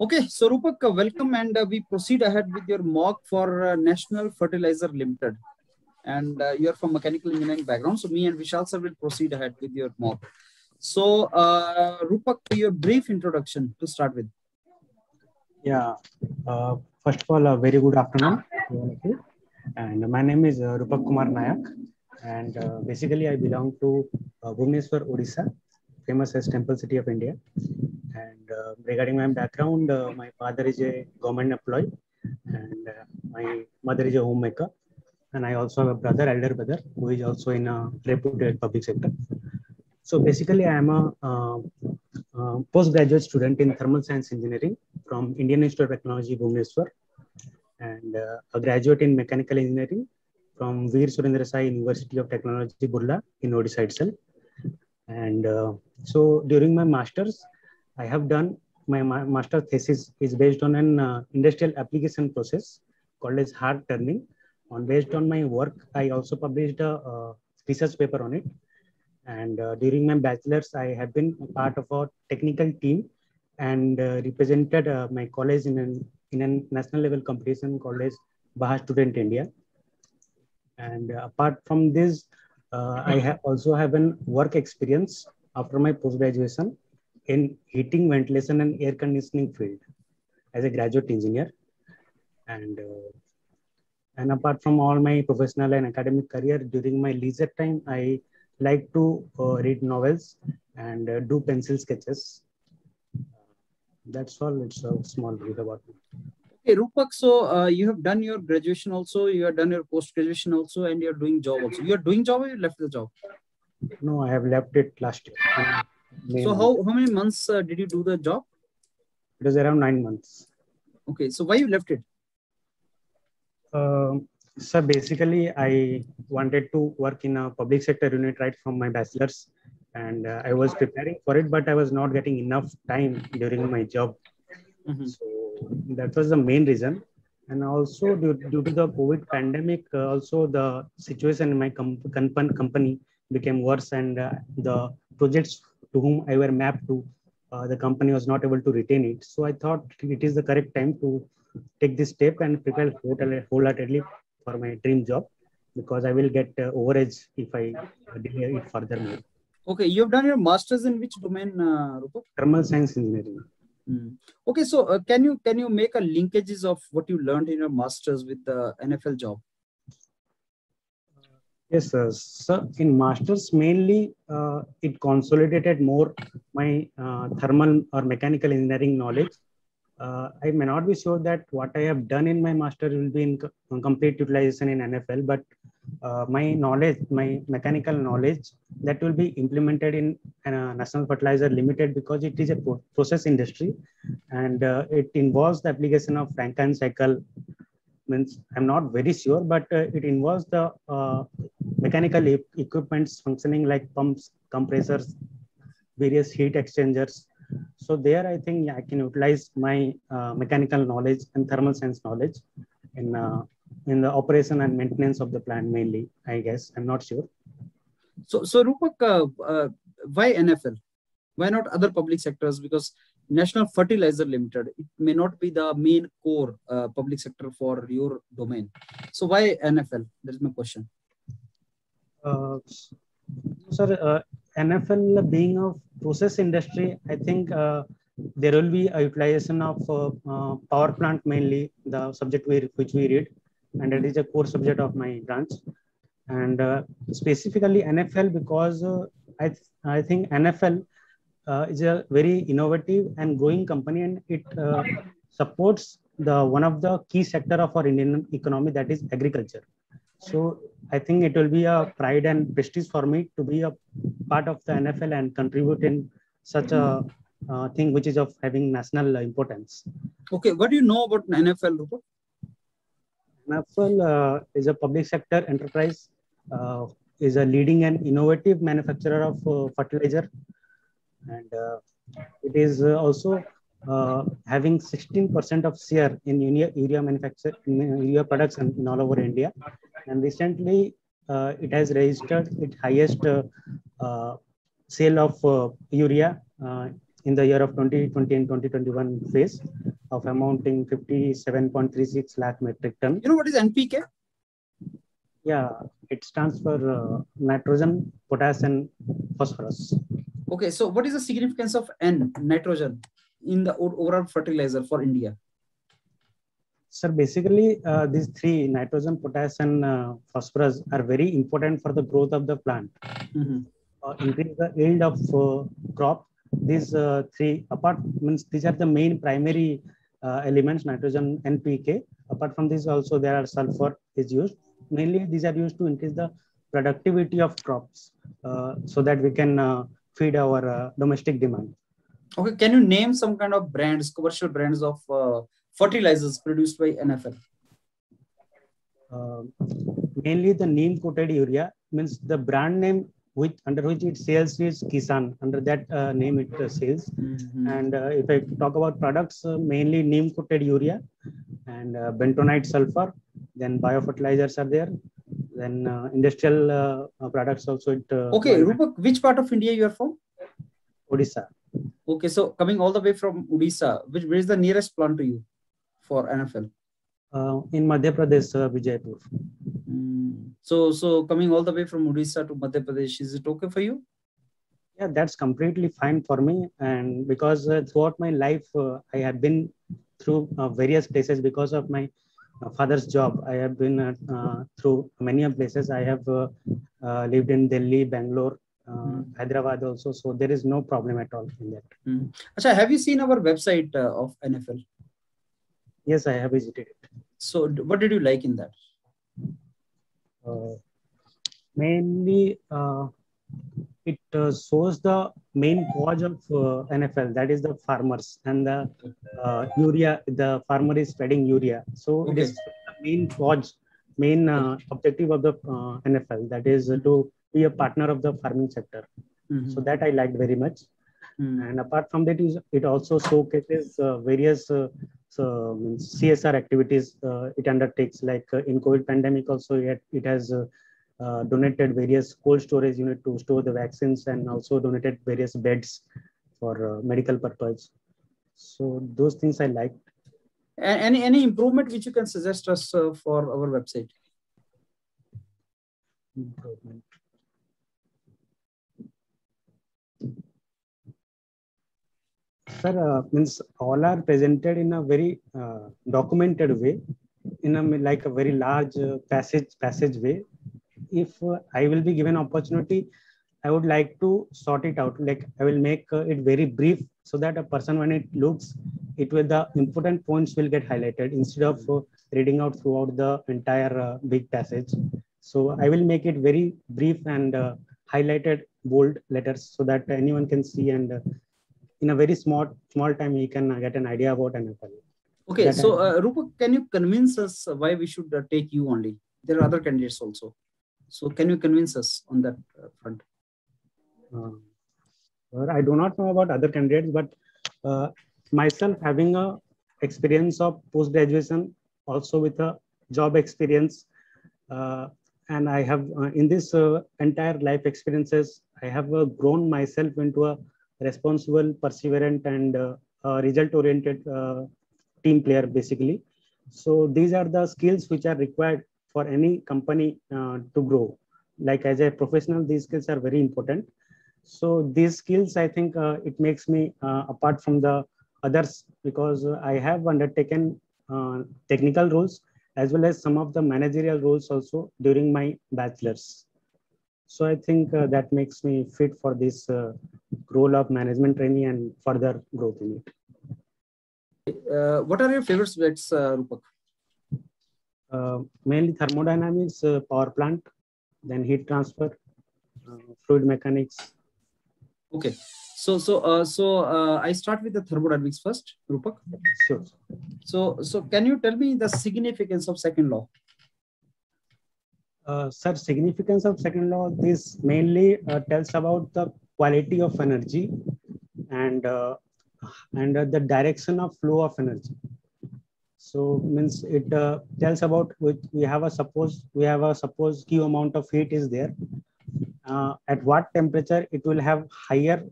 Okay, so Rupak, welcome and uh, we proceed ahead with your mock for uh, National Fertilizer Limited. And uh, you're from mechanical engineering background, so me and Vishal sir will proceed ahead with your mock. So, uh, Rupak, your brief introduction to start with. Yeah, uh, first of all, a very good afternoon. And my name is uh, Rupak Kumar Nayak, and uh, basically I belong to Bhubaneswar, Odisha, famous as Temple City of India. And uh, regarding my background, uh, my father is a government employee, and uh, my mother is a homemaker. And I also have a brother, elder brother, who is also in a reputed public sector. So basically, I am a uh, uh, postgraduate student in thermal science engineering from Indian Institute of Technology, Bhubaneswar, and uh, a graduate in mechanical engineering from Veer Surendra Sai University of Technology, Burla in Odisha itself. And uh, so during my master's, I have done my, my master thesis is based on an uh, industrial application process called as hard turning. On based on my work, I also published a uh, research paper on it. And uh, during my bachelor's, I have been a part of a technical team and uh, represented uh, my college in an in a national level competition called as Baja Student India. And uh, apart from this, uh, I have also have an work experience after my post graduation in heating, ventilation, and air conditioning field as a graduate engineer. And uh, and apart from all my professional and academic career, during my leisure time, I like to uh, read novels and uh, do pencil sketches. That's all. It's a small brief about me. Okay, Rupak, so uh, you have done your graduation also, you have done your post graduation also, and you're doing job also. You're doing job or you left the job? No, I have left it last year. May So, month. how, how many months uh, did you do the job? It was around nine months. Okay, so why you left it? Um, so basically, I wanted to work in a public sector unit right from my bachelor's, and uh, I was preparing for it, but I was not getting enough time during my job. Mhm. So that was the main reason. And also due, due to the COVID pandemic, uh, also the situation in my com- com- company became worse, and uh, the projects to whom I were mapped to, uh, the company was not able to retain it. So I thought it is the correct time to take this step and prepare whole- wholeheartedly for my dream job because I will get uh, overage if I delay it furthermore. Okay, you have done your master's in which domain, uh? Thermal science engineering. Hmm. Okay, so uh, can you can you make a linkages of what you learned in your masters with the NFL job? Yes, sir. So in masters, mainly uh, it consolidated more my uh, thermal or mechanical engineering knowledge. Uh, I may not be sure that what I have done in my master will be in co- complete utilization in NFL, but uh, my knowledge, my mechanical knowledge, that will be implemented in uh, National Fertilizer Limited because it is a pro- process industry, and uh, it involves the application of Rankine cycle. Means I'm not very sure, but uh, it involves the uh, mechanical e- equipments functioning like pumps, compressors, various heat exchangers. So there, I think I can utilize my uh, mechanical knowledge and thermal science knowledge in uh, in the operation and maintenance of the plant mainly. I guess I'm not sure. So, so Rupak, uh, uh, why NFL? Why not other public sectors? Because National Fertilizer Limited, it may not be the main core uh, public sector for your domain. So why NFL? That is my question. Uh, sir, uh, NFL being a process industry, I think uh, there will be a utilization of uh, uh, power plant mainly, the subject we, which we read, and it is a core subject of my branch. And uh, specifically NFL because uh, I, th- I think NFL is a very innovative and growing company and it supports the one of the key sector of our Indian economy that is agriculture. So I think it will be a pride and prestige for me to be a part of the NFL and contribute in such a uh, thing which is of having national importance. Okay, what do you know about NFL, Rupak? NFL uh, is a public sector enterprise, uh, is a leading and innovative manufacturer of uh, fertilizer, and uh, it is uh, also uh, having 16% of share in urea, urea manufacture urea products in, in all over India. And recently, uh, it has registered its highest uh, uh, sale of uh, urea uh, in the year of 2020 and 2021 phase. of amounting 57.36 lakh metric ton. You know what is NPK? Yeah, it stands for uh, nitrogen, potassium, phosphorus. Okay, so what is the significance of N, nitrogen, in the overall fertilizer for India? Sir, basically, uh, these three nitrogen, potassium, uh, phosphorus are very important for the growth of the plant. Mm-hmm. Uh, increase the yield of uh, crop. These uh, three apart means these are the main primary uh, elements: nitrogen, NPK. Apart from this, also there are sulfur is used. Mainly, these are used to increase the productivity of crops, so that we can feed our domestic demand. Okay, can you name some kind of brands, commercial brands of fertilizers produced by NFL? Uh, mainly the neem coated urea means the brand name which under which it sells is Kisan. Under that uh, name it uh, sells. Mm-hmm. And uh, if I talk about products, uh, mainly neem coated urea and uh, bentonite sulfur. Then biofertilizers are there. Then industrial products also. It, okay, Rupak, which part of India you are from? Odisha. Okay, so coming all the way from Odisha, which where is the nearest plant to you? for NFL? Uh, in Madhya Pradesh, uh, Vijaypur. Mm. So, so coming all the way from Odisha to Madhya Pradesh, is it okay for you? Yeah, that's completely fine for me. And because uh, throughout my life, uh, I have been through uh, various places because of my uh, father's job. I have been uh, through many places. I have lived in Delhi, Bangalore, mm. Hyderabad also. So there is no problem at all in that. Mm. Achha, have you seen our website of NFL? Yes, I have visited it. So, what did you like in that? Uh, mainly, uh, it uh, shows the main cause of uh, NFL, that is the farmers and the uh, urea. The farmer is spreading urea, so okay. it is the main cause, main uh, objective of the NFL. That is to be a partner of the farming sector. Mm-hmm. So that I liked very much. Mm. And apart from that, it also showcases various so CSR activities uh, it undertakes. Like uh, in COVID pandemic, also it, it has uh, donated various cold storage unit to store the vaccines and also donated various beds for medical purpose. So those things I liked. Any any improvement which you can suggest us for our website? Improvement. Sir uh, means all are presented in a very uh, documented way in a like a very large uh, passage passage way. If uh, i will be given opportunity i would like to sort it out. Like i will make uh, it very brief so that a person when it looks it will the important points will get highlighted instead of uh, reading out throughout the entire big passage. So i will make it very brief and highlighted bold letters so that anyone can see and in a very small small time he can get an idea about NFL. Okay, that so uh, Rupa, can you convince us why we should uh, take you only? There are other candidates also. So can you convince us on that uh, front? Uh, I do not know about other candidates, but uh, myself having a experience of post graduation, also with a job experience, uh, and I have uh, in this uh, entire life experiences, I have uh, grown myself into a responsible, perseverant, and uh, result-oriented uh, team player, basically. So these are the skills which are required for any company uh, to grow. Like as a professional, these skills are very important. So these skills, I think, it makes me apart from the others because I have undertaken technical roles as well as some of the managerial roles also during my bachelor's. So I think uh, that makes me fit for this uh, role of management trainee and further growth in it. Uh, what are your favorite subjects, uh, Rupak? Uh, mainly thermodynamics, uh, power plant, then heat transfer, fluid mechanics. Okay. So, so, so I start with the thermodynamics first, Rupak. Sure. So, so can you tell me the significance of second law? Uh, sir, significance of second law, this mainly uh, tells about the quality of energy and uh, and uh, the direction of flow of energy. So means it uh, tells about which we have a suppose we have a suppose Q amount of heat is there. Uh, at what temperature it will have higher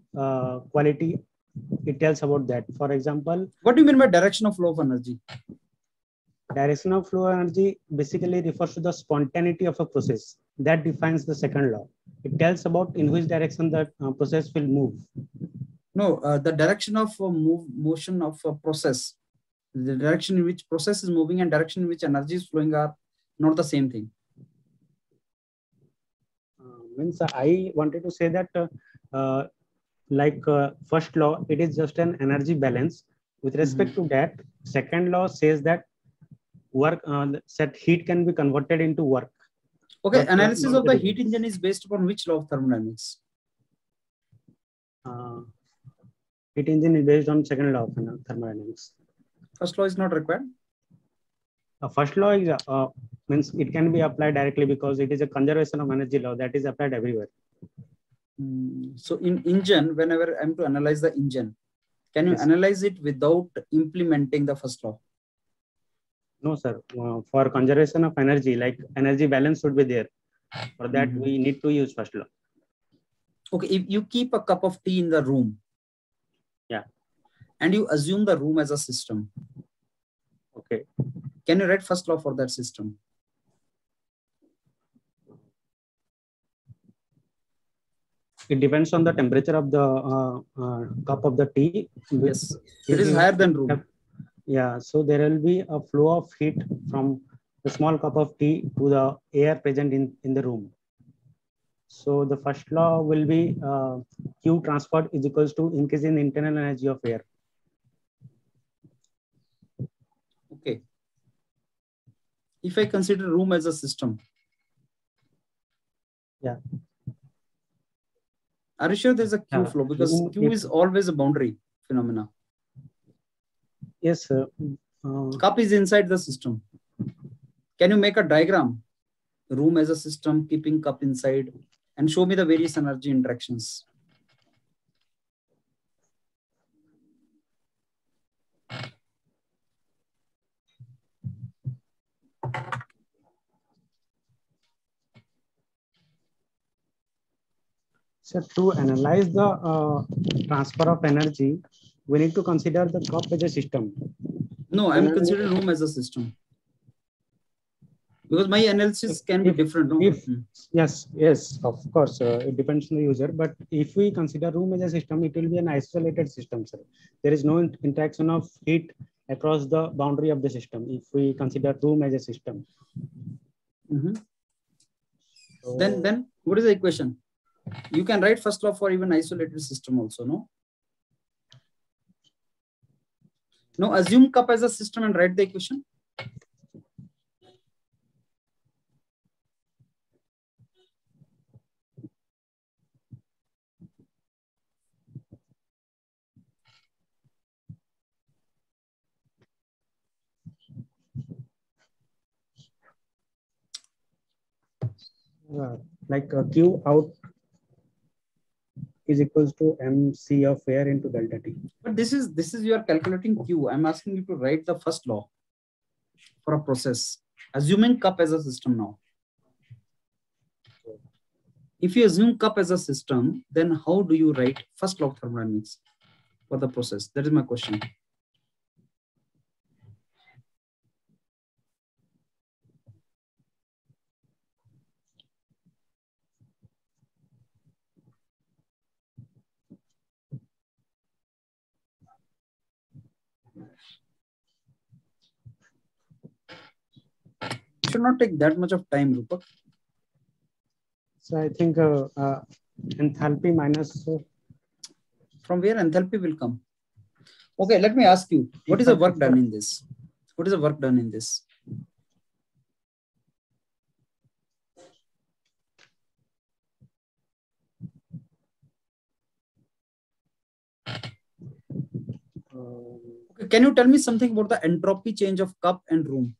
quality it tells about that. For example, What do you mean by direction of flow of energy? Direction of flow energy basically refers to the spontaneity of a process that defines the second law. It tells about in which direction the uh, process will move. No, uh, the direction of uh, move motion of a process, the direction in which process is moving and direction in which energy is flowing are not the same thing. Uh, means I wanted to say that uh, uh, like uh, first law, it is just an energy balance. With respect to that, second law says that work uh, that heat can be converted into work. Okay, uh, analysis of the the heat engine is based upon which law of thermodynamics? Uh, heat engine is based on second law of thermodynamics. First law is not required. Uh, first law is uh, means it can be applied directly because it is a conservation of energy law that is applied everywhere. Mm, So in engine, whenever I'm to analyze the engine, can you Yes. analyze it without implementing the first law? No, sir. Uh, for conservation of energy, like energy balance should be there. For that, Mhm. we need to use first law. Okay, if you keep a cup of tea in the room. Yeah. And you assume the room as a system. Okay. Can you write first law for that system? It depends on the temperature of the uh, uh, cup of the tea. Yes. It is higher than room. Yeah. So there will be a flow of heat from the small cup of tea to the air present in, in the room. So the first law will be uh, Q transport is equals to increase in internal energy of air. Okay. If I consider room as a system. Yeah. Are you sure there's a Q Yeah. flow? Because Q is always a boundary phenomena. Yes. sir. Uh, Cup is inside the system. Can you make a diagram? Room as a system, keeping cup inside, and show me the various energy interactions. So to analyze the uh, transfer of energy, we need to consider the cup as a system. No, I'm considering room as a system. Because my analysis can be If- different. No? if- Hmm. Yes, yes, of course, uh, it depends on the user. But if we consider room as a system, it will be an isolated system, sir. There is no interaction of heat across the boundary of the system. If we consider room as a system, Mhm. So- Then, then what is the equation? You can write first law for even isolated system also, no? No, assume cup as a system and write the equation. uh, like uh, Q out is equals to MC of air into delta T. But this is this is you are calculating Q. I'm asking you to write the first law for a process, assuming cup as a system now. If you assume cup as a system, then how do you write first law thermodynamics for the process? That is my question. Should not take that much of time, Rupak. So I think uh, uh, enthalpy minus uh, From where enthalpy will come? Okay, let me ask you, what is the work done in this? What is the work done in this? uh, Okay, can you tell me something about the entropy change of cup and room?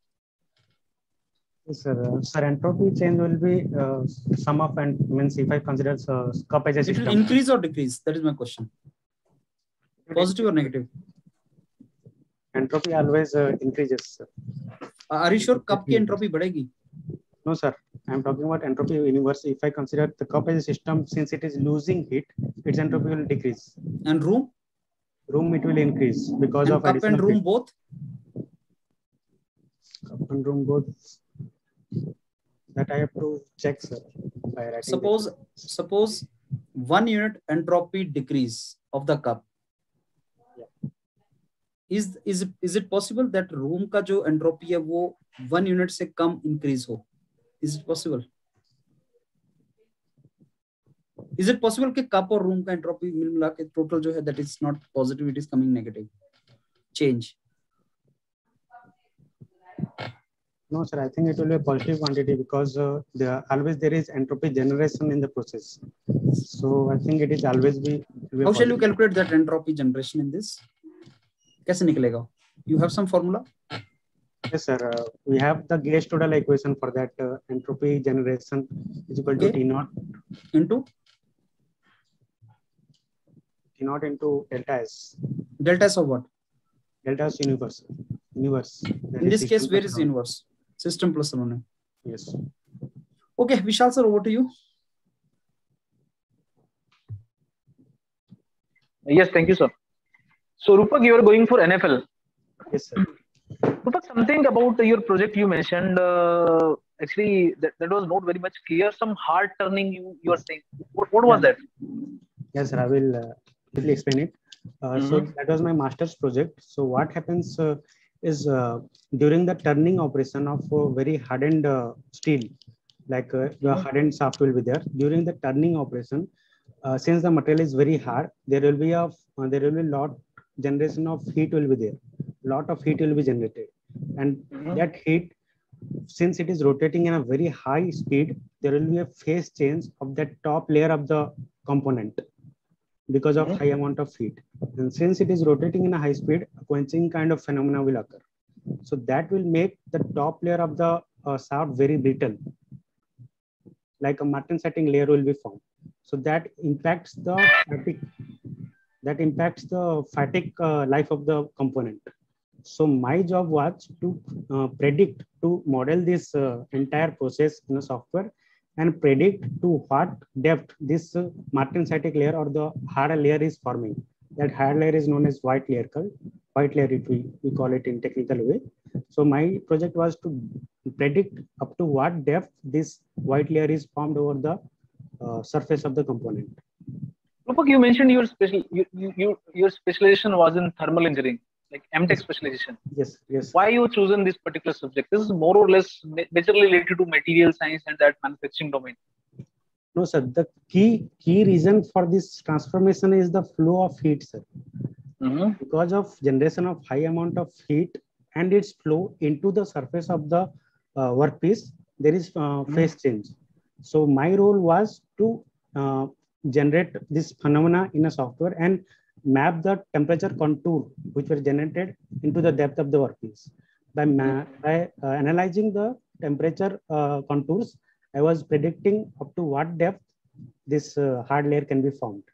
Sir, uh, sir, entropy change will be uh, sum of and means if I consider uh, cup as a It will system. increase or decrease? That is my question. Positive or negative? Entropy always uh, increases. sir. Uh, Are you sure cup की entropy बढ़ेगी? No, sir. I'm talking about entropy universe. If I consider the cup as a system, since it is losing heat, its entropy will decrease. And room? room it will increase because and of cup and additional room heat. both? Cup and room both. That I have to check, sir. By Suppose suppose one unit entropy decrease of the cup. Is is is it possible that room का जो entropy है वो one unit से कम increase हो? Is it possible? Is it possible कि cup और room का entropy मिल मिला के total जो है that is not positive it is coming negative change? No, sir. I think it will be a positive quantity because uh, there always there is entropy generation in the process. So I think it is always be. it will be How shall you positive. calculate that entropy generation in this? कैसे निकलेगा? You have some formula? Yes, sir. Uh, we have the Gauss-Todal equation for that uh, entropy generation is equal to Okay. T naught Into T naught into delta S. delta S of what? Delta S universe. Universe. That In this system case, where plus is one. Inverse? System plus one. Yes. Okay, Vishal sir, over to you. Yes, thank you, sir. So, Rupak, you are going for NFL. Yes, sir. Rupak, something about your project you mentioned. Uh, actually, that, that was not very much clear. Some hard turning you you are saying. What, what was that? Yes, sir. I will uh, quickly explain it. Uh, So Mhm. that was my master's project. So what happens uh, is uh, during the turning operation of uh, very hardened uh, steel, like uh, the Mhm. hardened shaft will be there. During the turning operation, uh, since the material is very hard, there will be a uh, there will be lot generation of heat will be there. Lot of heat will be generated, and Mhm. that heat since it is rotating in a very high speed, there will be a phase change of that top layer of the component because of Mhm. high amount of heat. And since it is rotating in a high speed, a quenching kind of phenomena will occur. So that will make the top layer of the uh, shaft very brittle, like a martensitic layer will be formed. So that impacts the fatigue. That impacts the fatigue uh, life of the component. So my job was to uh, predict to model this uh, entire process in a software and predict to what depth this martensitic layer or the hard layer is forming. That hard layer is known as white layer. White layer, it we, we call it in technical way. So my project was to predict up to what depth this white layer is formed over the uh, surface of the component. Rupak, you mentioned your special you, you, your specialization was in thermal engineering, like MTech specialization. Yes, yes. Why you chosen this particular subject? This is more or less ma- majorly related to material science and that manufacturing domain. No, sir. The key key reason for this transformation is the flow of heat, sir. Mm-hmm. because of generation of high amount of heat and its flow into the surface of the uh, workpiece there is uh, phase change so my role was to uh, generate this phenomena in a software and map the temperature contour which were generated into the depth of the workpiece by, by uh, analyzing the temperature uh, contours i was predicting up to what depth this uh, hard layer can be formed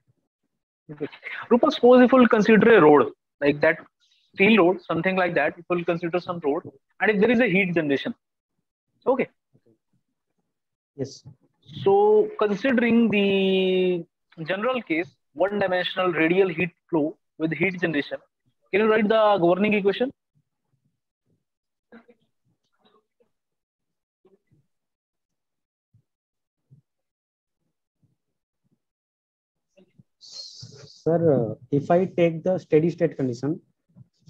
Rupa, suppose if we'll consider a road like that steel road, something like that, if we'll consider some road, and if there is a heat generation. Okay. yes So considering the general case, one dimensional radial heat flow with heat generation, can you write the governing equation? Sir, uh, if I take the steady state condition,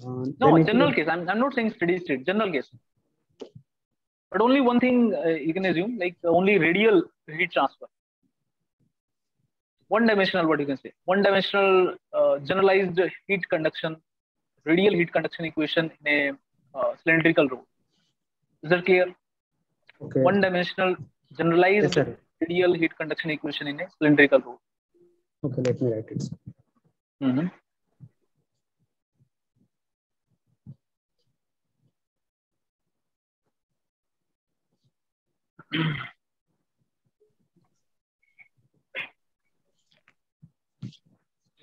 uh, No, general will- case. I'm, I'm not saying steady state, general case. But only one thing uh, you can assume, like only radial heat transfer. One dimensional, what you can say, one dimensional uh, generalized heat conduction, radial heat conduction equation in a uh, cylindrical road. Is that clear? Okay. One dimensional generalized sir. radial heat conduction equation in a cylindrical road. Okay, let me write it. Mhm.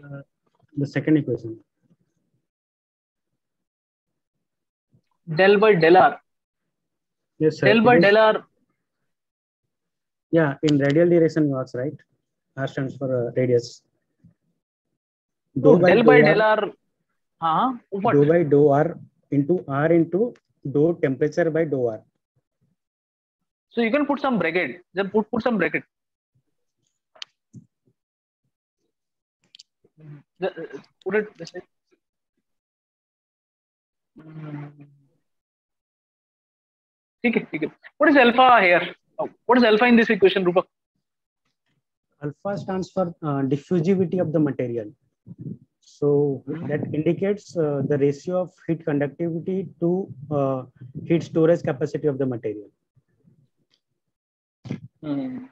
Uh, the second equation. Del by del R. Yes, sir. Del by del R. Yeah, in radial direction works, right? R stands for uh, radius. No, del by dr- del R. What? Dou by dou R into R into do temperature by do R. So you can put some bracket. Then put put some bracket. The- uh, Put it this way. Hmm. ठीक है ठीक है what is alpha here Oh, what is alpha in this equation Rupak Alpha stands for uh, diffusivity of the material. So that indicates uh, the ratio of heat conductivity to uh, heat storage capacity of the material. Hmm.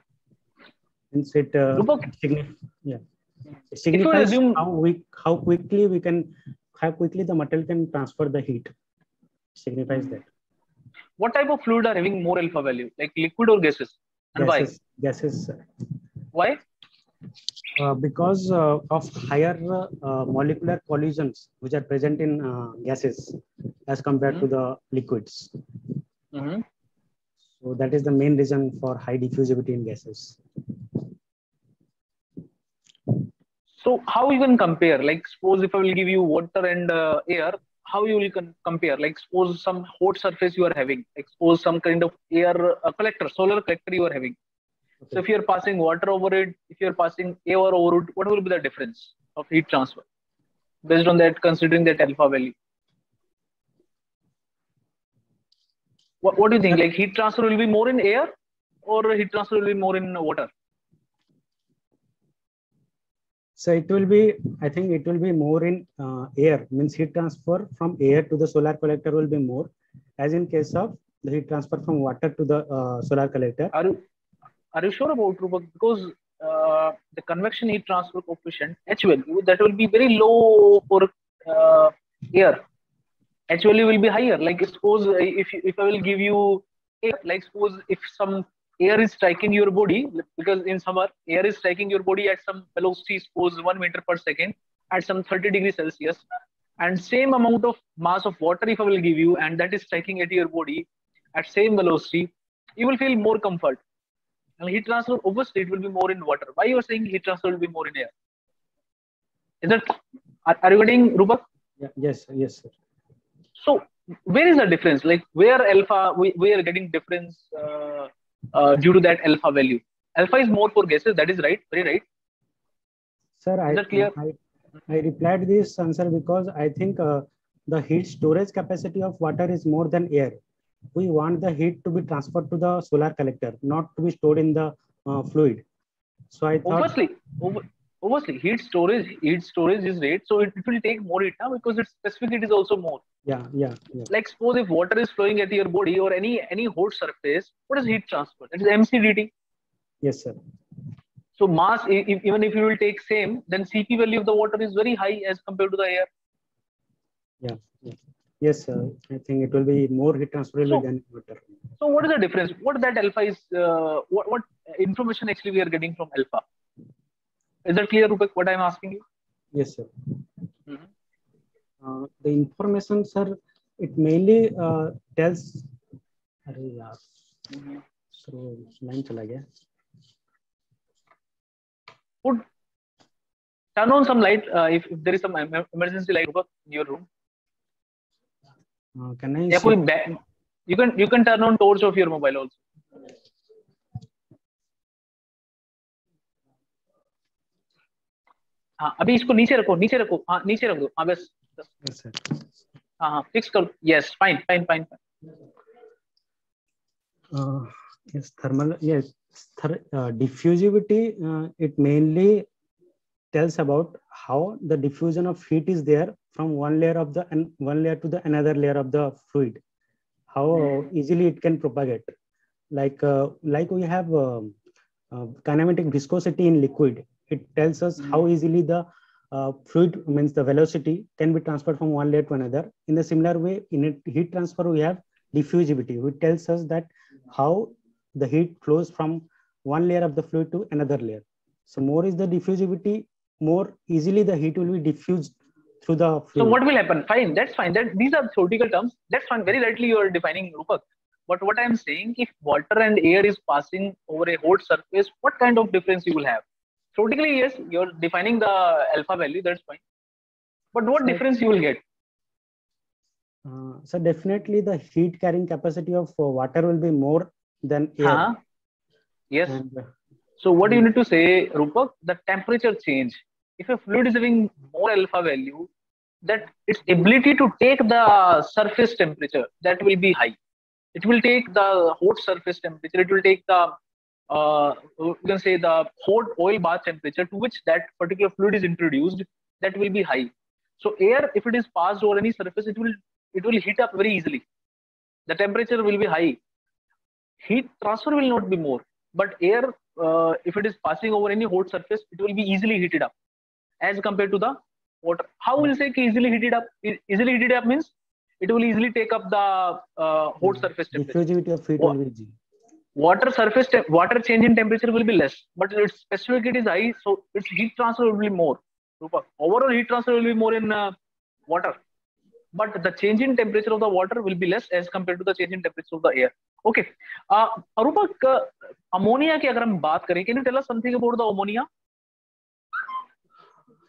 Since it, uh, Rupak, signif- yeah. it will signifies assume- how we how quickly we can how quickly the metal can transfer the heat. Signifies that. what type of fluid are having more alpha value like liquid or gases and why Gases, gases why Uh, because uh, of higher uh, molecular collisions which are present in uh, gases as compared to the liquids. Mhm. So that is the main reason for high diffusivity in gases. So how you can compare? Like suppose if i will give you water and uh, air how you will con- compare? Like suppose some hot surface you are having like suppose some kind of air uh, collector solar collector you are having. So if you are passing water over it if you are passing air over it what will be the difference of heat transfer based on that considering that alpha value? What, what do you think? Like heat transfer will be more in air or heat transfer will be more in water So it will be, I think it will be more in uh, air, means heat transfer from air to the solar collector will be more, as in case of the heat transfer from water to the uh, solar collector. Are you are you sure about Rupak? Because uh, the convection heat transfer coefficient H that will be very low for uh, air. Value will be higher. Like suppose uh, if if I will give you air, like suppose if some air is striking your body because in summer air is striking your body at some velocity suppose one meter per second at some 30 degrees celsius. And same amount of mass of water if i will give you and that is striking at your body at same velocity you will feel more comfort. And heat transfer obviously it will be more in water. Why you are saying heat transfer will be more in air? Is that are, are you getting Rupak? Yeah, yes, yes, sir. so where is the difference? Like where alpha we, we are getting difference uh, uh, due to that alpha value alpha is more for gases that is right very right Sir, I, Is that clear? I, I replied this answer because I think uh, the heat storage capacity of water is more than air. We want the heat to be transferred to the solar collector, not to be stored in the uh, fluid. So I thought, obviously over, obviously heat storage heat storage is rate so it, it will take more heat now because its specific is also more yeah, yeah, yeah. like suppose if water is flowing at your body or any any hot surface what is heat transfer that is mcdt Yes, sir. so mass if, even if you will take same then cp value of the water is very high as compared to the air Yeah, yeah. Yes, sir. I think it will be more heat transferable So- than water. so what is the difference what that alpha is uh, what, what information actually we are getting from alpha is that clear Rupak, what i'm asking you Yes, sir. Mhm. Uh, the information, sir, it mainly uh, tells. अरे यार, so line चला गया. would turn on some light uh, if, if there is some emergency light Rupak, in your room Uh, can I? या see- you can you can turn on torch of your mobile also हाँ अभी इसको नीचे रखो नीचे रखो हाँ नीचे रख दो हाँ बस. हाँ हाँ फिक्स करो yes fine fine fine Uh, uh. Uh, it mainly tells about how the diffusion of heat is there from one layer of the and one layer to the another layer of the fluid. How easily it can propagate. Like uh, like we have um, uh, kinematic viscosity in liquid. It tells us how easily the uh, fluid means the velocity can be transferred from one layer to another. In the similar way, in a heat transfer, we have diffusivity, which tells us that how the heat flows from one layer of the fluid to another layer. So more is the diffusivity, more easily the heat will be diffused through the fluid. so what will happen? Fine that's fine. That these are theoretical terms. That's fine. Very rightly you are defining Rupak but what I'm saying if water and air is passing over a hot surface what kind of difference you will have theoretically yes you're defining the alpha value that's fine. But what So- difference you will get? Uh, so definitely the heat carrying capacity of uh, water will be more than air. huh? yes. And, uh, so what you need to say rupak the temperature change. If a fluid is having more alpha value that its ability to take the surface temperature that will be high. It will take the hot surface temperature it will take the uh, you can say the hot oil bath temperature to which that particular fluid is introduced that will be high. So air if it is passed over any surface it will it will heat up very easily. The temperature will be high. Heat transfer will not be more. But air uh, if it is passing over any hot surface it will be easily heated up as compared to the water. How will say easily heated up? Easily heated up means it will easily take up the uh, hot surface temperature. diffusivity of heat will be. Water surface te- water change in temperature will be less but its specific is high so its heat transfer will be more Rupak. overall heat transfer will be more in uh, water but the change in temperature of the water will be less as compared to the change in temperature of the air okay uh, Rupak, uh, ammonia की अगर हम बात करें can you tell us something about the ammonia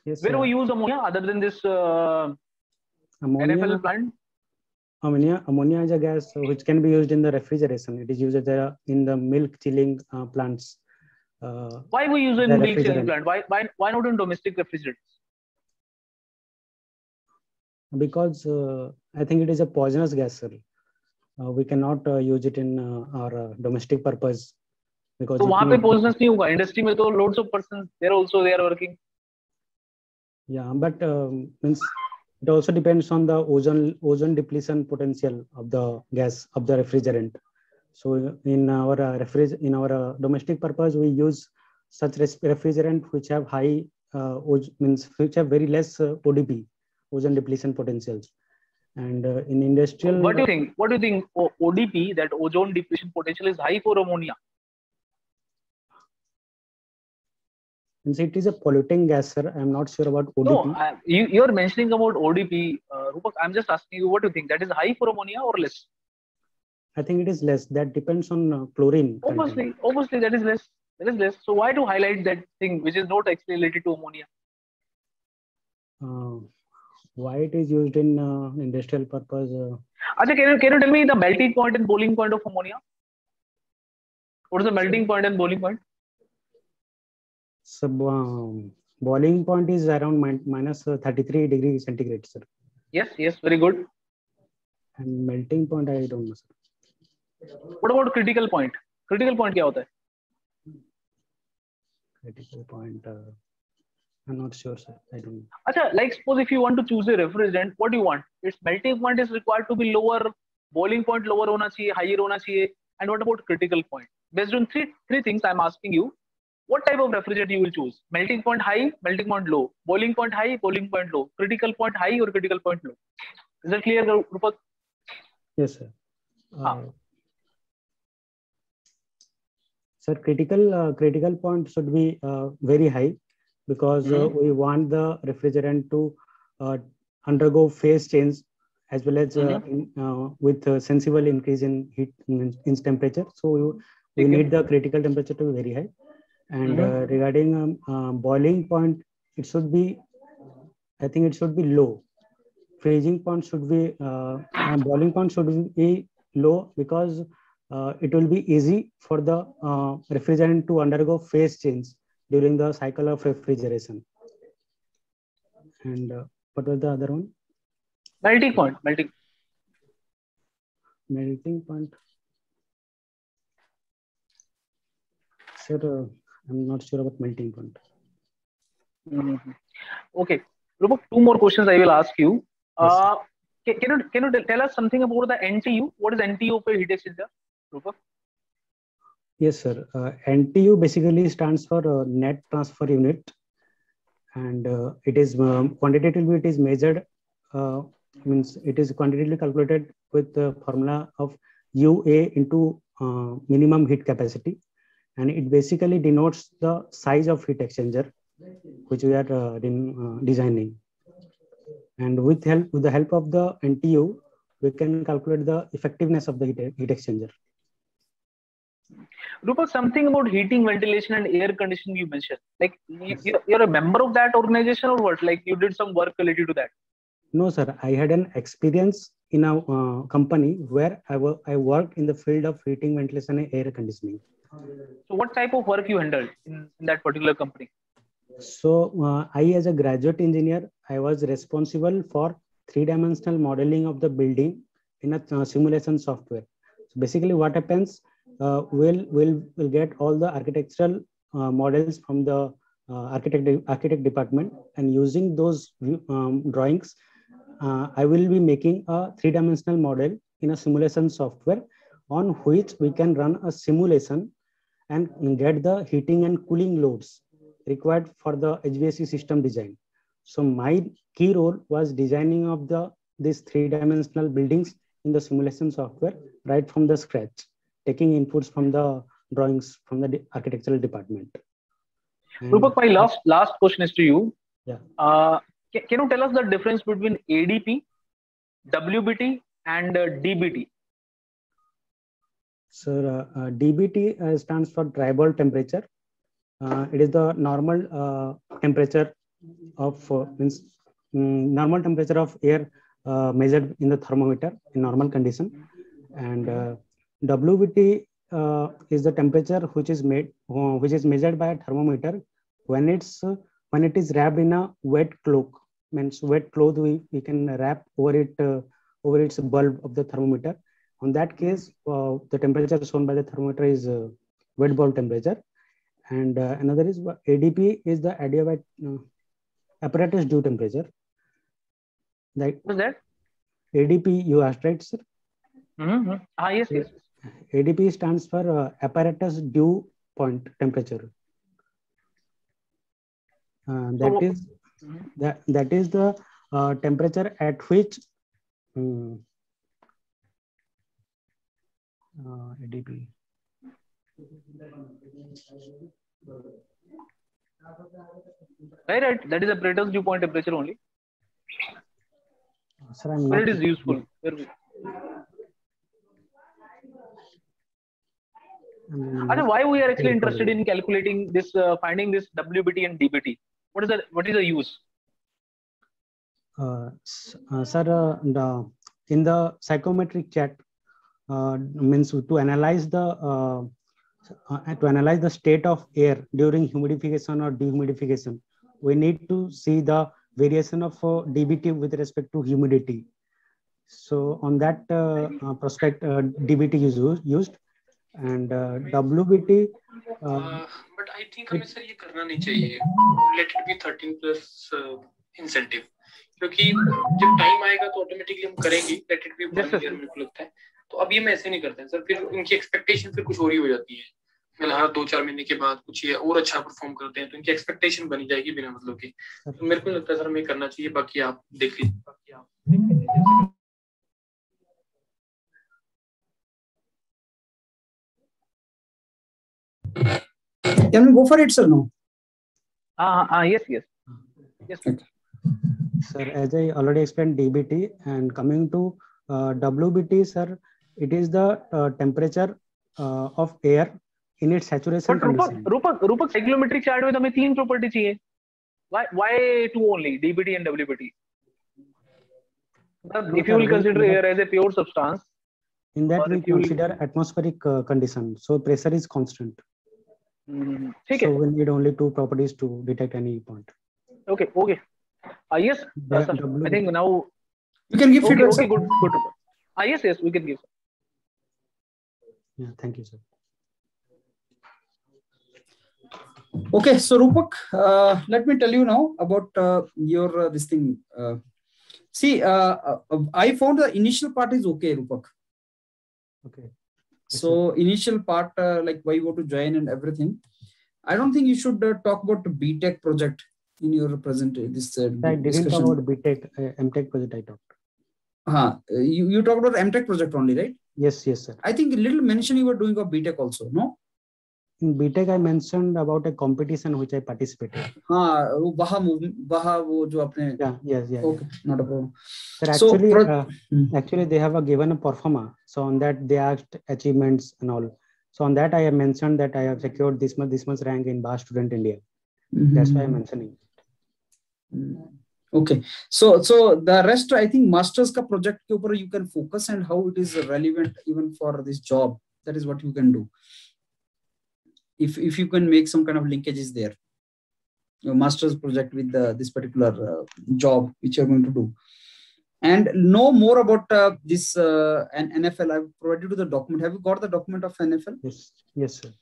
Yes, where sir. we use ammonia other than this uh, ammonia, NFL plant ammonia ammonia is a gas which can be used in the refrigeration. It is used there in the milk chilling uh, plants uh, why we use in milk chilling plant? Why, why why not in domestic refrigerants? Because uh, i think it is a poisonous gas sir. Uh, we cannot uh, use it in uh, our domestic purpose because so wahan pe poisonous nahi hoga industry mein to loads of persons they are also they are working. Yeah but um, means it also depends on the ozone ozone depletion potential of the gas of the refrigerant. So in our uh, refrig- in our uh, domestic purpose, we use such refrigerant which have high uh, oz- means which have very less uh, ODP, ozone depletion potentials, and uh, in industrial. what do you think what do you think O- odp that ozone depletion potential is high for ammonia Means it is a polluting gas, sir. I'm not sure about ODP. no I, you you're mentioning about odp uh, Rupak, i'm just asking you what you think that is high for ammonia or less I think it is less. That depends on uh, chlorine. content. obviously obviously that is less that is less so why to highlight that thing which is not actually related to ammonia Uh, why it is used in uh, industrial purpose? Uh, Acha, can you can you tell me the melting point and boiling point of ammonia what is the melting point and boiling point sub um, boiling point is around min- minus uh, 33 degree centigrade, sir. yes yes very good And melting point, I don't know, sir. what about critical point critical point क्या होता है Critical point. Uh, I'm not sure, sir. I don't know. Acha, like suppose if you want to choose a refrigerant, what do you want? Its melting point is required to be lower, boiling point lower होना चाहिए, higher होना चाहिए, and what about critical point? Based on three three things, I'm asking you, what type of refrigerant you will choose? Melting point high, melting point low, boiling point high, boiling point low, critical point high or critical point low? Is that clear, Rupak? Yes, sir. Uh, Ah. Sir, critical uh, critical point should be uh, very high because uh, we want the refrigerant to uh, undergo phase change as well as uh, in, uh, with uh, sensible increase in heat in, in temperature. So we, we Okay. need the critical temperature to be very high. And Mhm. uh, regarding um, uh, boiling point, it should be, I think it should be low. Freezing point should be, uh, and boiling point should be low because uh, it will be easy for the uh, refrigerant to undergo phase change during the cycle of refrigeration. And uh, what was the other one? Melting point, melting. Melting point. Sir, I'm not sure about melting point. Mhm. Okay, Rupak, two more questions I will ask you. Yes. Uh, ca- can, you can you tell us something about the NTU? What is NTU for heat exchanger, Rupak? Yes, sir. Uh, NTU basically stands for uh, net transfer unit, and uh, it is um, quantitatively it is measured. Uh, means it is quantitatively calculated with the formula of UA into uh, minimum heat capacity, and it basically denotes the size of heat exchanger, which we are uh, in, uh, designing. And with help with the help of the NTU, we can calculate the effectiveness of the heat, heat exchanger. Rupa, something about heating, ventilation, and air conditioning you mentioned. Like you, you're a member of that organization or what? Like you did some work related to that? No, sir. I had an experience in a uh, company where I, I worked in the field of heating, ventilation, and air conditioning. So, what type of work you handled in, in that particular company? So, uh, I, as a graduate engineer, I was responsible for three-dimensional modeling of the building in a uh, simulation software. So, basically, what happens? Uh, we'll we'll will get all the architectural uh, models from the uh, architect architect department, and using those um, drawings, uh, I will be making a three-dimensional model in a simulation software on which we can run a simulation and get the heating and cooling loads required for the HVAC system design. So my key role was designing of the these three-dimensional buildings in the simulation software right from the scratch, taking inputs from the drawings from the architectural department. Rupak, my last last question is to you. Yeah. Uh, can, can you tell us the difference between ADP, WBT, and uh, DBT? So uh, uh DBT uh, stands for dry bulb temperature. Uh, it is the normal temperature of means um, normal temperature of air measured in the thermometer in normal condition, and WBT is the temperature which is made which is measured by a thermometer when it's when it is wrapped in a wet cloak. Means wet cloth we, we can wrap over it uh, over its bulb of the thermometer on that case uh, the temperature shown by the thermometer is uh, wet bulb temperature. And uh, another is adp is the adiabatic uh, apparatus dew temperature. Like what's that? Adp you asked right sir? Mm-hmm. ah yes yes. Adp stands for uh, apparatus dew point temperature. Uh, that is mm-hmm. that that is the uh, temperature at which um, uh, ADP. Right, right. That is apparatus dew point temperature only. Sir, I'm Where it is useful. Um, why we are actually interested in calculating this, uh, finding this WBT and DBT? What is the what is the use? Uh, uh, sir, uh, the, in the psychometric chat, uh, means to analyze the uh, uh, to analyze the state of air during humidification or dehumidification, we need to see the variation of dBT with respect to humidity. So on that prospect, dBT is used and WBT. but I think हमें sir ये करना नहीं चाहिए. Let it be 13 plus incentive. क्योंकि जब time आएगा तो automatically हम करेंगे let it be one year मेरे को लगता है तो अब ये मैं ऐसे नहीं करते सर फिर उनकी एक्सपेक्टेशन फिर कुछ और ही हो जाती है मतलब हर दो चार महीने के बाद कुछ ये और अच्छा परफॉर्म करते हैं तो इनकी एक्सपेक्टेशन बनी जाएगी बिना मतलब की तो मेरे को लगता है सर हमें करना चाहिए बाकी आप देख लीजिए बाकी आप Can we go for it, sir? No. Ah, uh, uh, yes, yes, yes. Okay. Sir, as I already explained DBT and coming to uh, WBT, sir, it is the uh, temperature uh, of air in its saturation but condition. Rupak, Rupak, cyclometric chart में हमें तीन property चाहिए. Why why two only DBT and WBT? No, if you will consider air as a pure substance. In that we consider will... atmospheric uh, condition. So pressure is constant. Mm, so we need only two properties to detect any point. Okay, okay. Uh, yes, uh, sir. I think now you can give okay, feedback. Okay, good, good. Ah, yes, yes, we can give. Yeah, thank you, sir. Okay, so Rupak, uh, let me tell you now about uh, your uh, this thing. Uh, see, uh, uh, I found the initial part is okay, Rupak. Okay. So initial part, like why you want to join and everything. I don't think you should talk about the BTech project in your present this. I didn't discussion. talk about BTech, MTech project. I talked huh. Uh, you, you talked about mtech project only right? Yes yes sir. I think a little mention you were doing of btech also no? In btech i mentioned about a competition which i participated. हाँ Baja वहाँ वो जो आपने yeah yes yeah okay yeah. not a problem. Sir actually so, uh, hmm. actually they have a given a performer. So on that they asked achievements and all. So on that i have mentioned that i have secured this much this much rank in Baja student india. Mm-hmm. that's why i'm mentioning mm-hmm. Okay, so so the rest, I think masters ka project ke upar you can focus and how it is relevant even for this job. That is what you can do. If if you can make some kind of linkages there, your master's project with the, this particular uh, job which you're going to do and know more about uh, this uh, an NFL. I've provided you the document. Have you got the document of NFL? Yes, yes, sir.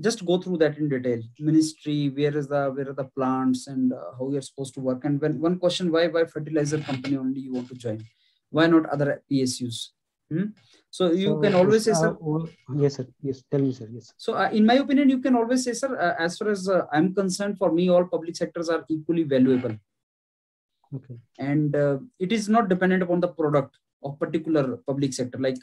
Just go through that in detail. Ministry, where is the where are the plants and uh, how you're supposed to work. And when one question, why why fertilizer company only you want to join? Why not other PSUs? Hmm? So you so, can always say, sir. Uh, yes, sir. Yes, tell me, sir. Yes. So uh, in my opinion, you can always say, sir. Uh, as far as uh, I'm concerned, for me, all public sectors are equally valuable okay. and uh, it is not dependent upon the product of particular public sector like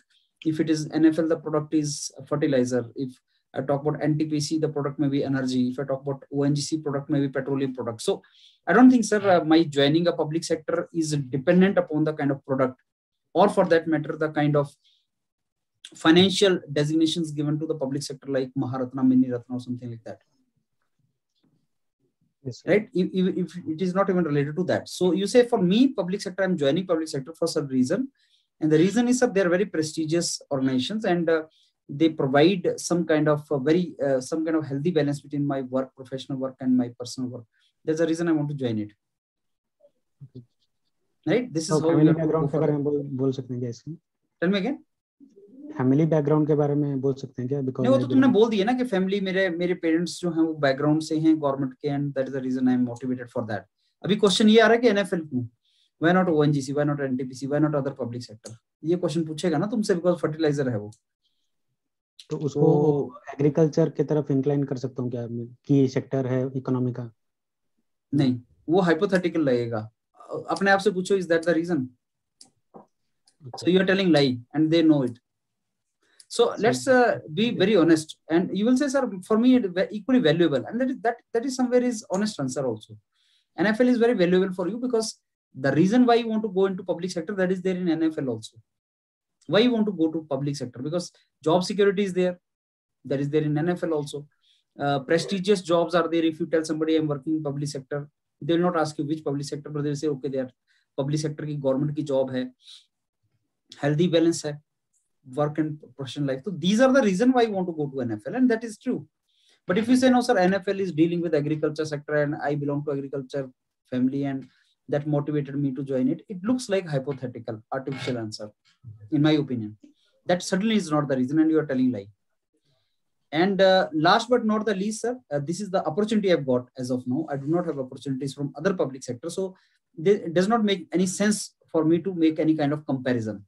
if it is nfl the product is fertilizer if i talk about ntpc the product may be energy. If i talk about ongc product may be petroleum product. So i don't think sir uh, my joining a public sector is dependent upon the kind of product or for that matter the kind of financial designations given to the public sector like maharatna mini ratna or something like that. Yes, right? If, if, it is not even related to that. So you say for me public sector i'm joining public sector for some reason. And the reason is that they're very prestigious organizations. And uh, they provide some kind of very uh, some kind of healthy balance between my work professional work and my personal work. That's the reason i want to join it. Right? This is how family background के बारे में बोल बोल सकते हैं क्या इसमें tell me again? Family background के बारे में बोल सकते हैं क्या? बिकॉज़ वो तो तुमने बोल दिया ना कि फैमिली मेरे मेरे पेरेंट्स जो हैं वो बैकग्राउंड से हैं गवर्नमेंट के and that is the reason I am motivated for that अभी क्वेश्चन ये आ रहा है कि एनएफएल क्यों? Why not ONGC why not NTPC why not other public sector ये क्वेश्चन पूछेगा ना तुमसे बिकॉज़ फर्टिलाइज़र है वो। तो उसको एग्रीकल्चर की तरफ़ इंक्लाइन कर सकता हूँ क्या की सेक्टर है इकोनॉमी का? नहीं वो हाइपोथेटिकल लगेगा। अपने आप से पूछो is that the reason so you are telling lie and they know it so let's be very honest and you will say sir for me it equally valuable and that that that is somewhere is honest answer also NFL is very valuable for you because the reason why you want to go into public sector that is there in NFL also Why you want to go to public sector because job security is there, that is there in NFL also. Uh, prestigious jobs are there. If you tell somebody I'm working in public sector, they will not ask you which public sector, but they will say, okay, they are public sector की government की job है, healthy balance है, work and professional life. So these are the reason why you want to go to NFL, and that is true. But if you say no, sir, NFL is dealing with agriculture sector, and I belong to agriculture family, and that motivated me to join it. It looks like hypothetical, artificial answer, in my opinion. That certainly is not the reason, and you are telling lie. And uh, last but not the least, sir, uh, this is the opportunity I've got as of now. I do not have opportunities from other public sector, so it does not make any sense for me to make any kind of comparison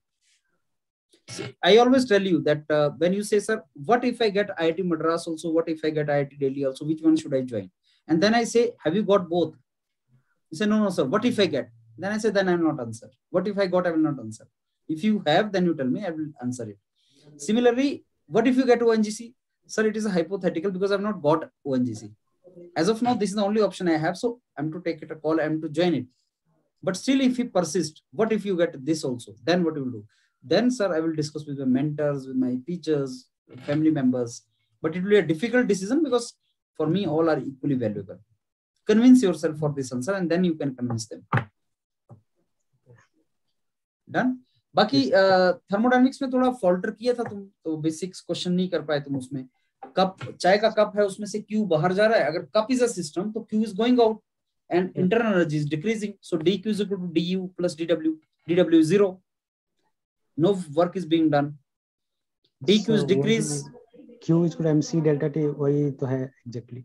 I always tell you that uh, when you say, sir, what if I get IIT Madras also? What if I get IIT Delhi also? Which one should I join? And then I say, have you got both? You say, no, no, sir. What if I get? Then I say, then I will not answer. What if I got? I will not answer. If you have, then you tell me, I will answer it. Similarly, what if you get ONGC? Sir, it is a hypothetical because I've not got ONGC. As of now, this is the only option I have. So I'm to take it a call, I'm to join it. But still, if you persist, what if you get this also? Then what you will do? Then, sir, I will discuss with my mentors, with my teachers, family members. But it will be a difficult decision because for me, all are equally valuable. Convince yourself for this answer and then you can convince them. Done? बाकी thermodynamics में थोड़ा falter किया था तुम तो basics question नहीं कर पाए तुम उसमें। कप चाय का कप है उसमें से क्यू बाहर जा रहा है। अगर कप इज़ अ सिस्टम तो Q is going out and internal energy is decreasing so d Q is equal to d U plus d W d W zero no work is being done. dq so is decrease. q is equal mc delta t वही तो है exactly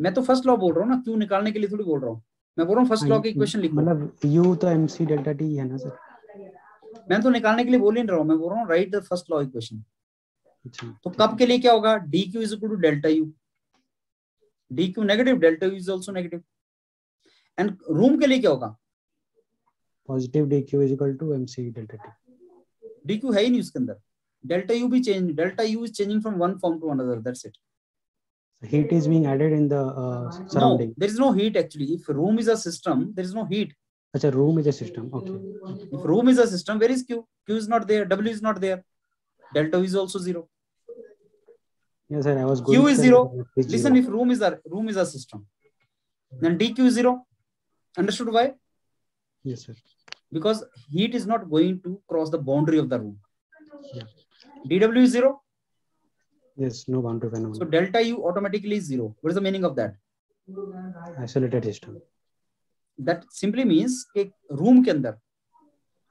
मैं तो first law बोल रहा हूँ ना Q निकालने के लिए थोड़ी बोल रहा हूँ। मैं बोल रहा हूँ फ़र्स्ट लॉ की इक्वेशन लिखो। मतलब u तो mc delta t है ना सर। मैं तो निकालने के लिए बोल ही नहीं रहा हूँ मैं बोल रहा हूँ right the first law equation तो कब के लिए क्या होगा? Dq is equal to delta u dq negative delta u is also negative and room के लिए क्या होगा? Positive dq is equal to mc delta t dq है ही नहीं उसके अंदर। डेल्टा यू भी change delta u is changing from one form to another that's it heat is being added in the uh, surrounding no there is no heat actually if room is a system there is no heat Achha, room is a system okay if room is a system where is q q is not there w is not there delta is also zero Yes, sir. I was going. Q is zero. Listen, if room is a room is a system, then dq is zero. Understood why? Yes, sir. Because heat is not going to cross the boundary of the room. Yeah. dw is zero. Yes, no boundary phenomenon. So delta U automatically is zero. What is the meaning of that? Isolated system. That simply means a room के अंदर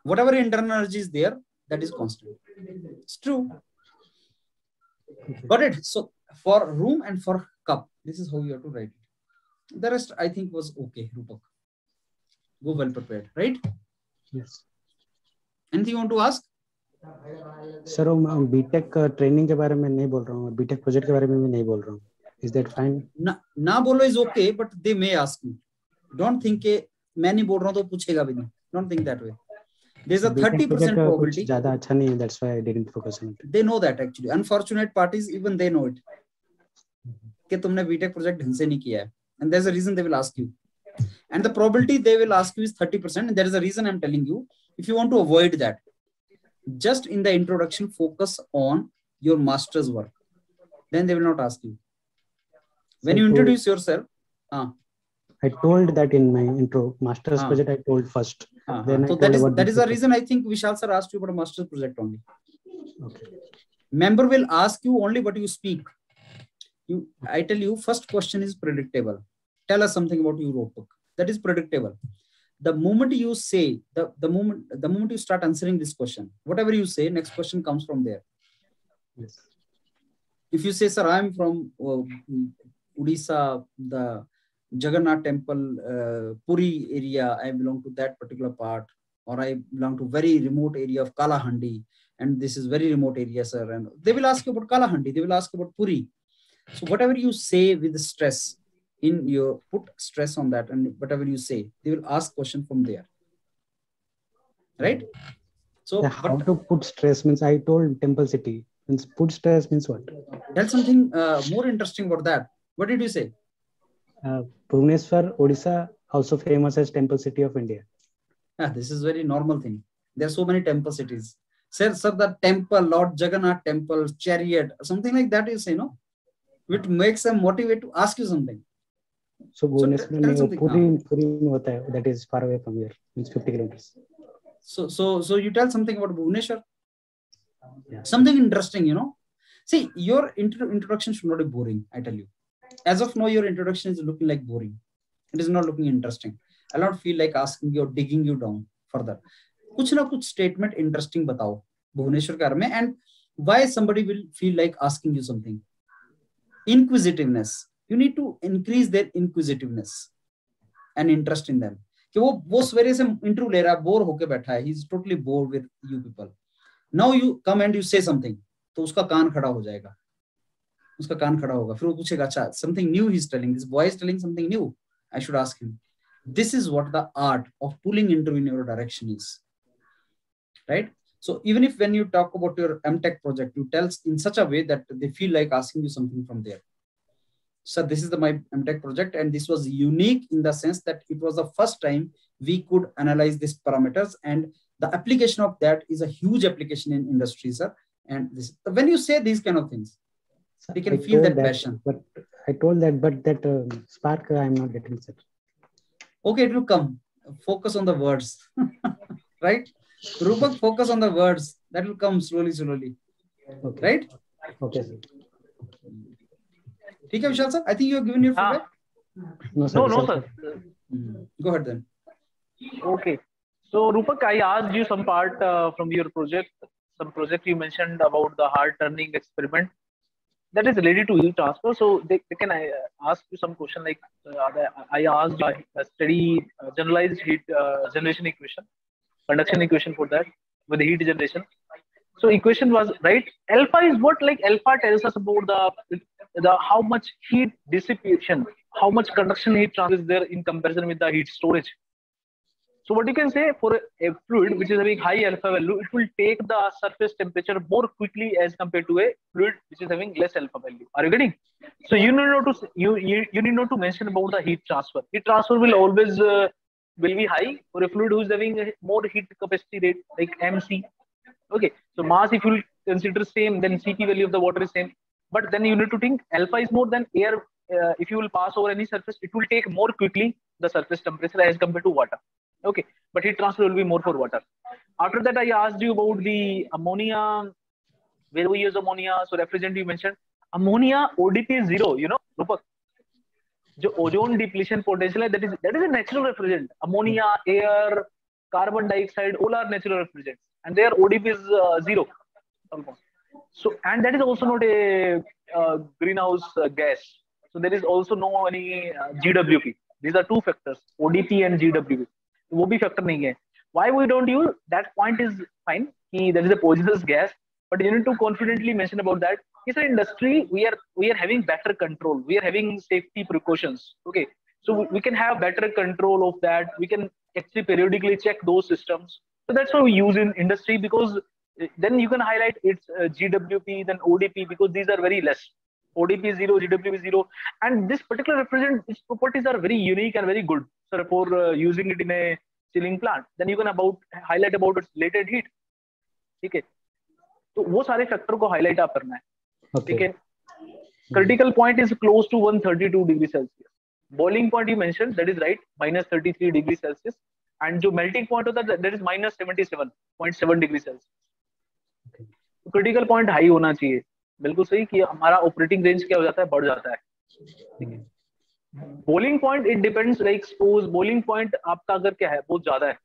whatever internal energy is there, that is constant. It's true. Got it? So for room and for cup, this is how you have to write it. The rest I think was okay, Rupak. Go well prepared, right? Yes. Anything you want to ask? Sir मैं BTech training के बारे में नहीं बोल रहा हूँ BTech project के बारे में भी नहीं बोल रहा हूँ इज़ दैट फाइन ना ना बोलो is okay but they may ask you don't think के मैं नहीं बोल रहा हूँ तो पूछेगा भी नहीं don't think that way there's a 30% probability ज़्यादा अच्छा नहीं है that's why I didn't focus on it they know that actually unfortunate parties even they know it कि तुमने बीटेक प्रोजेक्ट ढंग से नहीं किया है and there's a reason they will ask you and the probability they will ask you is 30% and there is a reason i'm telling you if you want to avoid that just in the introduction focus on your master's work. Then they will not ask you. When you to- introduce yourself ah, I told that in my intro master's Ah. project I told first. Ah, Then. I so told that is that is the reason i think vishal sir asked you about a master's project only. Okay. Member will ask you only what you speak. You i tell you first question is predictable. Tell us something about your notebook that is predictable the moment you say the, the moment the moment you start answering this question whatever you say next question comes from there. Yes. If you say sir i'm from uh, odisha the jagannath temple uh, puri area i belong to that particular part or i belong to very remote area of kalahandi and this is very remote area sir and they will ask you about kalahandi they will ask about puri. So whatever you say with stress in your put stress on that and whatever you say they will ask question from there right so Yeah, how but to put stress means I told temple city means put stress means what tell something uh, more interesting about that what did you say uh, Bhubaneswar Odisha also famous as temple city of India Yeah, this is very normal thing. There are so many temple cities. Sir, sir, the temple, Lord Jagannath temple, chariot, something like that you say, no? Which makes them motivate to ask you something. So Bhubaneswar something पूरी पूरी में होता है that is far away from here means 50 kilometers So, so, so you tell something about Bhubaneswar. Yeah. Something interesting, you know. See, your intro- introduction should not be boring. I tell you. As of now, your introduction is looking like boring. It is not looking interesting. I'll not feel like asking you or digging you down further. कुछ ना कुछ statement interesting बताओ भुवनेश्वर के बारे में and why somebody will feel like asking you something. Inquisitiveness. You need to increase their inquisitiveness and interest in them. कि वो वो सवेरे से इंटरव्यू ले रहा है बोर होके बैठा है he is totally bore with you people now you come and you say something तो उसका कान खड़ा हो जाएगा उसका कान खड़ा होगा फिर वो पूछेगा अच्छा something new he is telling this boy is telling something new I should ask him this is what the art of pulling into in your direction is right so even if when you talk about your mtech project you tell in such a way that they feel like asking you something from there so this is the my mtech project and this was unique in the sense that it was the first time we could analyze these parameters and the application of that is a huge application in industry sir. And this when you say these kind of things We can I feel told that passion. but I told that but that um, spark uh, I'm not getting sir. Okay it will come. Focus on the words. Right? Rupak focus on the words. That will come slowly slowly. Okay. Right? Okay sir ठीक है विशाल sir i think you have given your Ah. feedback no sir No, no, sir. sir. Mhm. go ahead then Okay. So, Rupak, I asked you some part uh, from your project, some project you mentioned about the hard turning experiment. That is related to heat transfer. So, they, they can I uh, ask you some question like uh, the- I asked a a study uh, generalized heat uh, generation equation, conduction equation for that with the heat generation. So, equation was right. Alpha is what like alpha tells us about the the how much heat dissipation, how much conduction heat transfer is there in comparison with the heat storage. So what you can say for a, fluid which is having high alpha value, it will take the surface temperature more quickly as compared to a fluid which is having less alpha value. Are you getting? So you need not to you you, you need not to mention about the heat transfer. Heat transfer will always uh, will be high for a fluid who is having more heat capacity rate like MC. Okay, so mass if you consider same, then Cp value of the water is same but then you need to think alpha is more than air uh, if you will pass over any surface it will take more quickly the surface temperature as compared to water okay but heat transfer will be more for water after that i asked you about the ammonia where we use ammonia so refrigerant you mentioned ammonia odp is zero you know Rupak. जो ozone depletion potential है that is that is a natural refrigerant ammonia air carbon dioxide all are natural refrigerants and their ODP is uh, zero almost. So, and that is also not a uh, greenhouse uh, gas. So there is also no any uh, GWP. These are two factors, ODP and GWP. वो भी factor नहीं है. Why we don't use that point is fine. कि there is a poisonous gas, but you need to confidently mention about that. It's an industry. We are we are having better control. We are having safety precautions. Okay, so we, we can have better control of that. We can actually periodically check those systems. So that's why we use in industry because then you can highlight its uh, GWP, then ODP because these are very less. ODP is zero, GWP is zero, and this particular refrigerant, its properties are very unique and very good, sir, for uh, using it in a chilling plant. Then you can about highlight about its latent heat. ठीक है तो वो सारे factor को highlight आप करना है ठीक है critical point is close to 132 degree Celsius boiling point you mention that is right minus 33 degree Celsius and जो मेल्टिंग पॉइंट होता है that is minus 77.7 degree Celsius critical point high होना चाहिए बिल्कुल सही कि हमारा ऑपरेटिंग रेंज क्या हो जाता है बढ़ जाता है boiling point it depends like suppose boiling point आपका अगर क्या है बहुत ज़्यादा है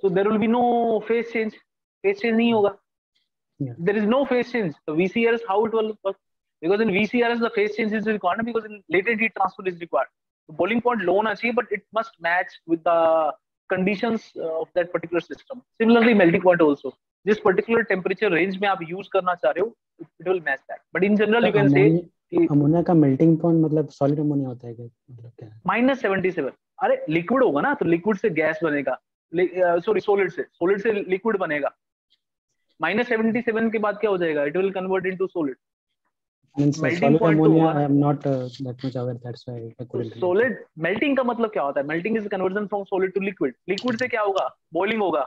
so there will be no phase change phase change नहीं होगा there is no phase change VCRS how it will work because in VCRS the phase change is required because in latent heat transfer is required so boiling point low होना चाहिए but it must match with the conditions of that particular system similarly melting point also जिस particular temperature range में आप use करना चाह रहे हो it will match that. But in general you can say ammonia का मेल्टिंग पॉइंट मतलब solid ammonia होता है क्या? मतलब क्या माइनस सेवेंटी सेवन अरे लिक्विड होगा ना तो लिक्विड से गैस बनेगा। सॉरी सोलिड से। सोलिड से लिक्विड बनेगा। माइनस सेवेंटी सेवन के बाद क्या हो जाएगा? It will convert into solid couldn't solid melting का मतलब क्या होता है? Melting is conversion from solid to liquid liquid से क्या होगा? बॉइलिंग होगा।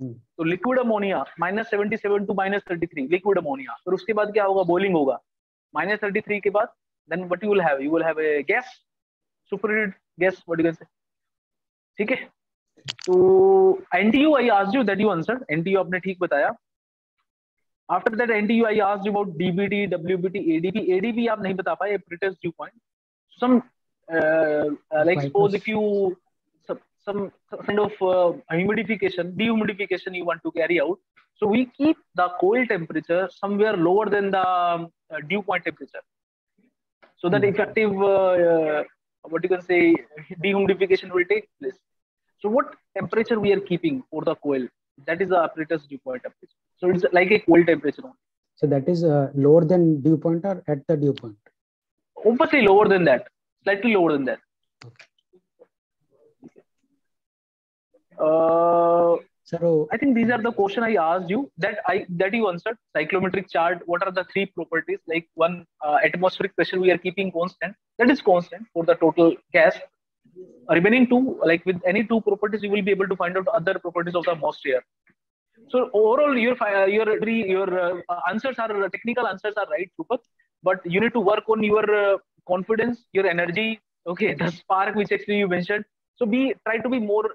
तो liquid ammonia minus seventy seven to minus thirty three liquid ammonia फिर उसके बाद क्या होगा? बॉइलिंग होगा। माइनस थर्टी थ्री के बाद then what you will have you will have a gas superheated gas what you can say ठीक है? तो NTU I asked you that you answered NTU आपने ठीक बताया। After that NTU I asked about DBT WBT ADP ADP आप नहीं बता पाए pretest dew point some like suppose if you some kind of uh, humidification, dehumidification you want to carry out. So we keep the coil temperature somewhere lower than the um, uh, dew point temperature. So that effective, uh, uh, what you can say, dehumidification will take place. So what temperature we are keeping for the coil? That is the apparatus dew point temperature. So it's like a coil temperature. only. so that is uh, lower than dew point or at the dew point Obviously lower than that, slightly lower than that. Uh, so I think these are the question I asked you that I that you answered. Cyclometric chart. What are the three properties? Like one, uh, atmospheric pressure we are keeping constant. That is constant for the total gas. Remaining two, like with any two properties, you will be able to find out other properties of the atmosphere. So overall, your your three your uh, answers are technical answers are right, Rupak. But you need to work on your uh, confidence, your energy. Okay, the spark which actually you mentioned. So be try to be more.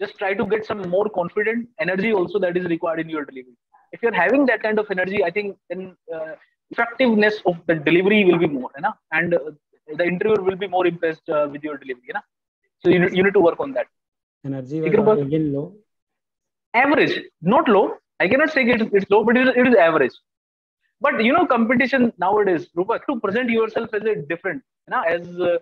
Just try to get some more confident energy also that is required in your delivery. If you're having that kind of energy i think then uh, effectiveness of the delivery will be more you know? and uh, the interviewer will be more impressed uh, with your delivery you know? so you, need- you need to work on that. Energy was again low. Average. Not low. I cannot say it's, it's low but it is, it is average. But you know competition nowadays Rupak, to present yourself as a different you know, as uh,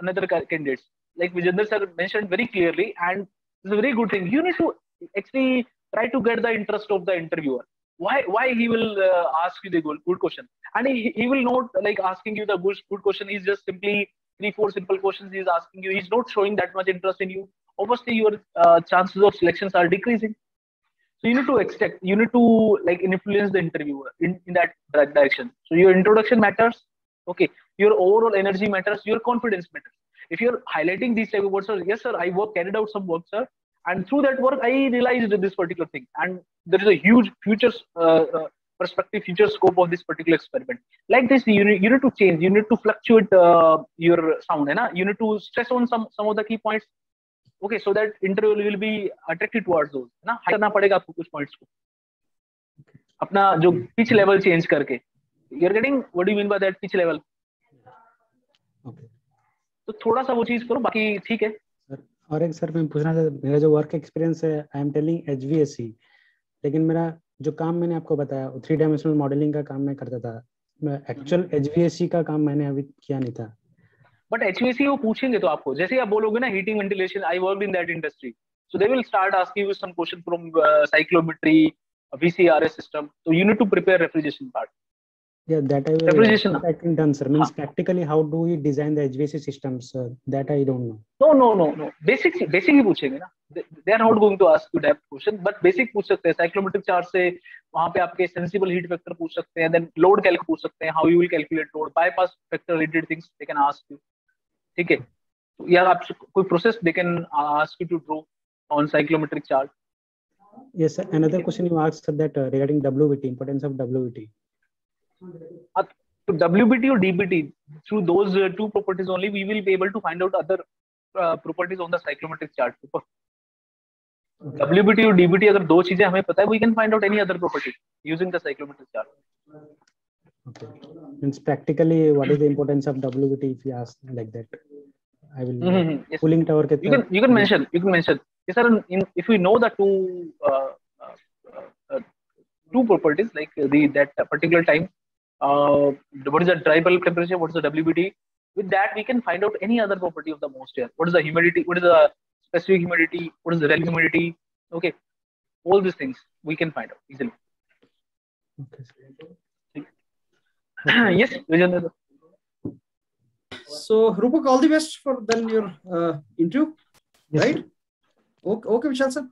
another ca- candidates like Vijender sir mentioned very clearly and it's a very good thing. You need to actually try to get the interest of the interviewer. Why why he will uh, ask you the good, good question? And he, he will not like asking you the good, good question. He's just simply three four simple questions he's asking you. He's not showing that much interest in you. Obviously your uh, chances of selections are decreasing. So you need to expect you need to like influence the interviewer in, in that di- direction. So your introduction matters. Okay. Your overall energy matters. Your confidence matters if you're highlighting these type of words sir, yes sir i work carried out some work sir and through that work i realized this particular thing and there is a huge future uh, uh, prospective future scope of this particular experiment. Like this, you need, you need to change, you need to fluctuate uh, your sound, hai na? you need to stress on some some of the key points. Okay, so that interview will be attracted towards those. है ना करना पड़ेगा आपको कुछ points को अपना जो pitch level change करके you're getting what do you mean by that pitch level okay तो थोड़ा सा वो चीज़ करो बाकी ठीक है। सर और एक सर मैं पूछना था मेरा जो वर्क एक्सपीरियंस है आई एम टेलिंग एच लेकिन मेरा जो काम मैंने आपको बताया थ्री डायमेंशनल मॉडलिंग का काम मैं करता था। एक्चुअल एच का काम मैंने अभी किया नहीं था। बट एच वो पूछेंगे तो आपको। जैसे आप बोलोगे ना heating ventilation I work in that industry so they will start asking you some question from uh, cyclometry vcrs system so you need to prepare refrigeration part Yeah, that I will. I can done, sir. Means Huh. practically, how do we design the HVAC systems? Uh, that I don't know. no no no no basic basic ही पूछेंगे ना they are not going to ask you depth question but basic पूछ सकते हैं साइक्लोमेट्रिक chart से वहाँ पे आपके सेंसिबल हीट फैक्टर पूछ सकते हैं देन लोड कैलक पूछ सकते हैं how you will calculate load bypass factor related things they can ask you ठीक है तो या आप कोई process they can ask you to draw on psychrometric chart Yes, sir. Another question you asked sir, that uh, regarding WVT, importance of WVT. to WBT or DBT, through those uh, two properties only, we will be able to find out other uh, properties on the cyclometric chart paper. WBT और DBT अगर दो चीजें हमें पता है, we can find out any other property using the cyclometric chart. Okay. Means practically, what is the importance of WVT if you ask like that? I will. Mm-hmm. Yes. Cooling tower के You can you can mention you can mention. Yes, sir. In, if we know the two uh, uh, uh, two properties like the that particular time, uh, what is the dry bulb temperature? What is the WBT? With that, we can find out any other property of the moisture. What is the humidity? What is the specific humidity? What is the relative humidity? Okay, all these things we can find out easily. Okay. yes, Vijay. So, Rupak, all the best for then your uh, interview, Yes, right? sir. Okay, okay, Vishal sir.